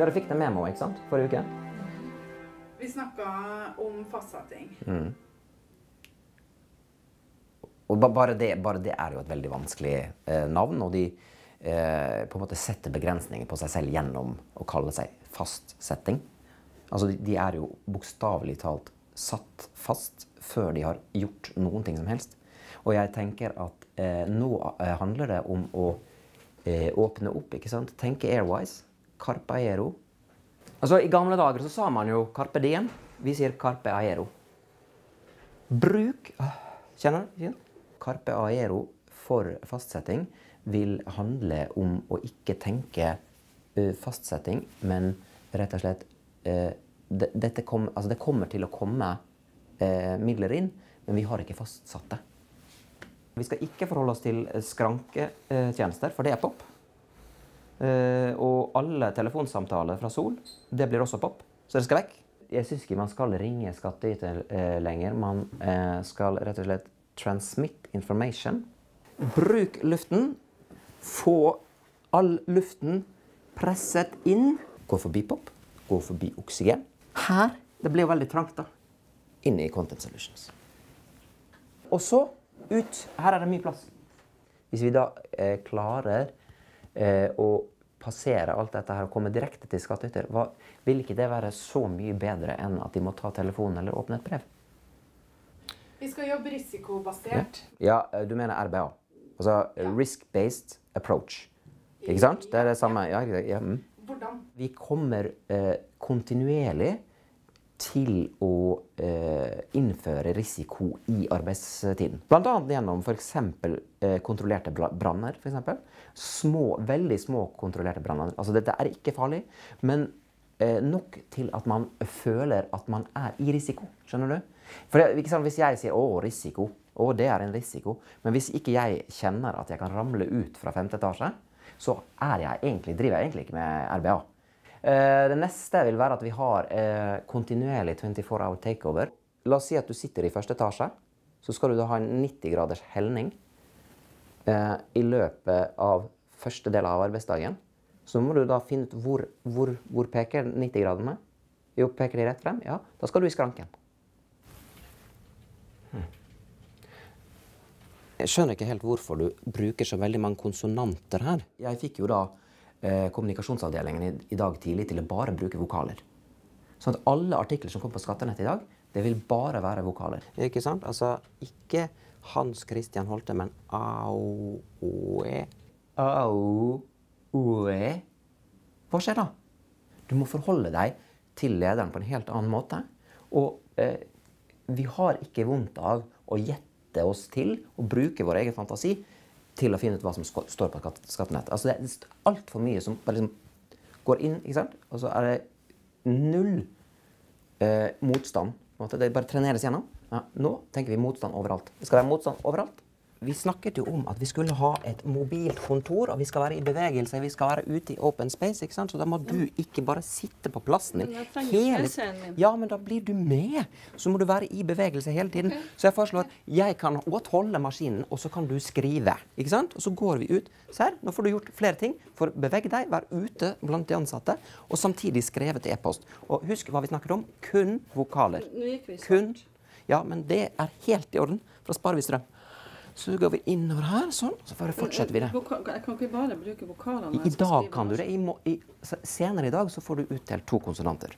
Dere fikk det memo, ikke sant? Forrige uke? Vi snakka om fastsetting. Mm. Og ba- bare det, bare det er jo et veldig vanskelig eh, navn, og de eh, på en måte setter begrensninger på seg selv gjennom å kalle seg fastsetting. Altså, de, de er jo bokstavelig talt satt fast før de har gjort noen ting som helst. Og jeg tenker at eh, nå eh, handler det om å eh, åpne opp, ikke sant? Tenke airwise. Carpe aero. Altså, I gamle dager så sa man jo carpe diem. Vi sier carpe aero. Bruk ah, Kjenner du? Carpe aero for fastsetting vil handle om å ikke tenke fastsetting, men rett og slett det, kom, altså det kommer til å komme midler inn, men vi har ikke fastsatt det. Vi skal ikke forholde oss til skranketjenester, for det er pop. Eh, og alle telefonsamtaler fra Sol, det blir også pop. Så det skal vekk. Jeg syns ikke man skal ringe skattyter eh, lenger. Man eh, skal rett og slett transmit information. Bruk luften. Få all luften presset inn. Gå forbi pop. Gå forbi oksygen. Her Det blir jo veldig trangt, da. Inne i Content Solutions. Og så ut. Her er det mye plass. Hvis vi da eh, klarer å passere alt dette her og komme direkte til skattyter, hva, vil ikke det være så mye bedre enn at de må ta telefonen eller åpne et brev? Vi skal jobbe risikobasert. Ja, ja du mener RBA. Altså Ja. risk-based approach. Ikke sant? Det er det samme. Ja, ja. Mm. Hvordan? Vi kommer eh, kontinuerlig til å eh, innføre risiko i arbeidstiden. Bl.a. gjennom f.eks. Eh, kontrollerte branner. Små, veldig små kontrollerte branner. Altså, dette er ikke farlig, men eh, nok til at man føler at man er i risiko. Skjønner du? For det, ikke sant? Hvis jeg sier 'å, risiko', å, det er en risiko, men hvis ikke jeg kjenner at jeg kan ramle ut fra femte etasje, så jeg egentlig, driver jeg egentlig ikke med RBA. Eh, det neste vil være at vi har eh, kontinuerlig 24 hour takeover. La oss si at du sitter i første etasje. Så skal du da ha en 90 graders helning eh, i løpet av første del av arbeidsdagen. Så må du da finne ut hvor, hvor, hvor peker 90-gradene. Jo, peker de rett frem? Ja, da skal du i skranken. Hmm. Jeg skjønner ikke helt hvorfor du bruker så veldig mange konsonanter her. Jeg fikk jo da kommunikasjonsavdelingen i, dag tidlig til å bare bruke vokaler. Sånn at alle artikler som kommer på Skattenett i dag, det vil bare være vokaler. Ikke sant? Altså ikke Hans Christian Holte, men au, oe, au, oe. Hva skjer da? Du må forholde deg til lederen på en helt annen måte. Og eh, vi har ikke vondt av å gjette oss til og bruke vår egen fantasi til å finne ut hva som står på skattenettet. Altså, det er altfor mye som bare liksom går inn, ikke sant? og så er det null eh, motstand. Det bare treneres gjennom. Ja, nå tenker vi motstand overalt. Det skal være motstand overalt. Vi snakket jo om at vi skulle ha et mobilt kontor, og vi skal være i bevegelse, vi skal være ute i open space. ikke sant? Så da må du ikke bare sitte på plassen din. Hele. Ja, men da blir du med. Så må du være i bevegelse hele tiden. Så jeg foreslår jeg kan godt holde maskinen, og så kan du skrive. Ikke sant? Og så går vi ut. Se her, nå får du gjort flere ting. For beveg deg, vær ute blant de ansatte, og samtidig skrevet e-post. Og husk hva vi snakket om. Kun vokaler. Kun. Ja, men det er helt i orden. For da sparer vi strøm. Så går vi innover her, sånn. Så bare fortsetter vi det. Jeg kan ikke bare bruke vokalene. I dag kan du det. I, senere i dag så får du utdelt to konsonanter.